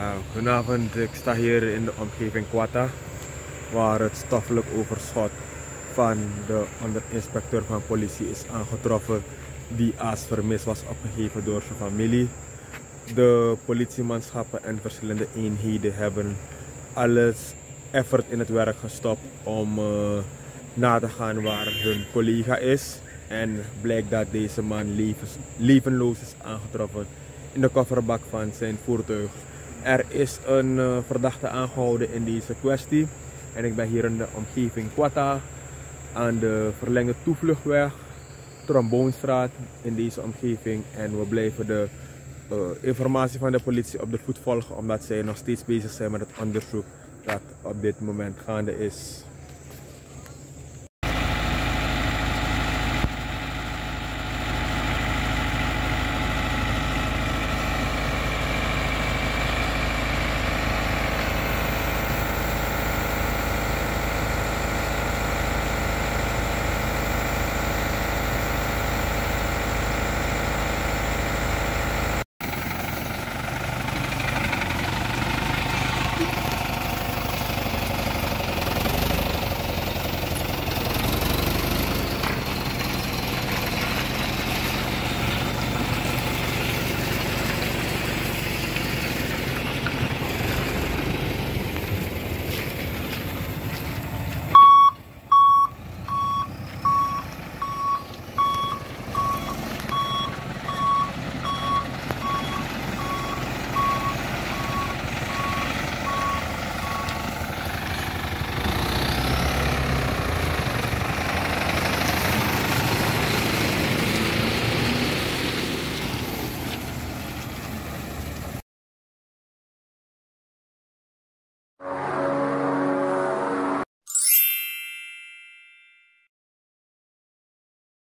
Uh, goedenavond, ik sta hier in de omgeving Quata, waar het stoffelijk overschot van de onderinspecteur van politie is aangetroffen, die als vermist was opgegeven door zijn familie. De politiemanschappen en verschillende eenheden hebben alles effort in het werk gestopt om uh, na te gaan waar hun collega is. En blijkt dat deze man levenloos is aangetroffen in de kofferbak van zijn voertuig. Er is een uh, verdachte aangehouden in deze kwestie. En ik ben hier in de omgeving Quata aan de verlengde toevluchtweg, Tromboonstraat in deze omgeving. En we blijven de uh, informatie van de politie op de voet volgen omdat zij nog steeds bezig zijn met het onderzoek dat op dit moment gaande is.